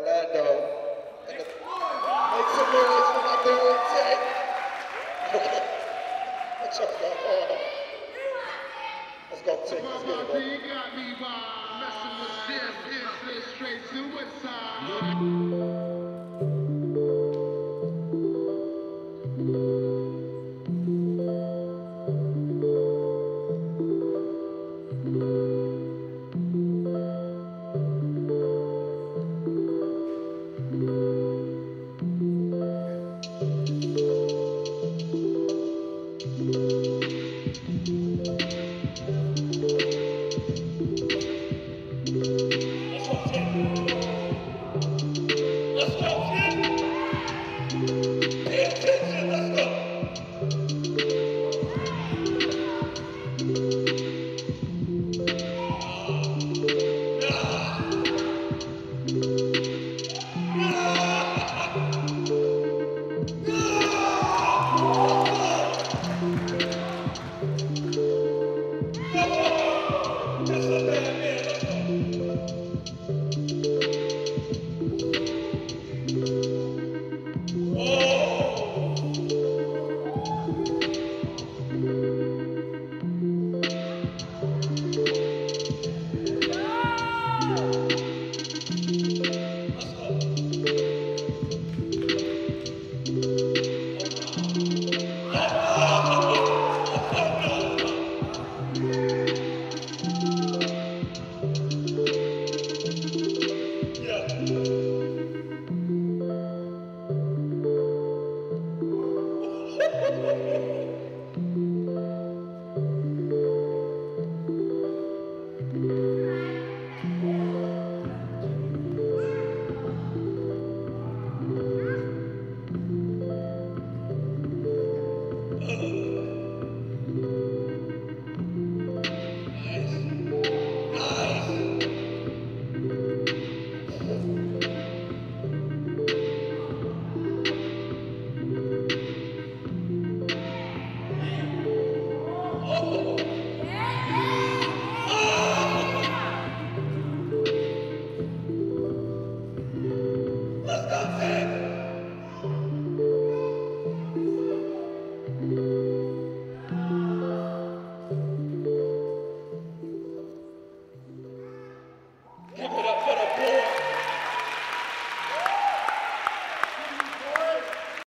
Orlando. Make some noise for my y'all? Oh. Let's go, Tick. Let's get it, bro. Got me by messing with this. It's straight suicide.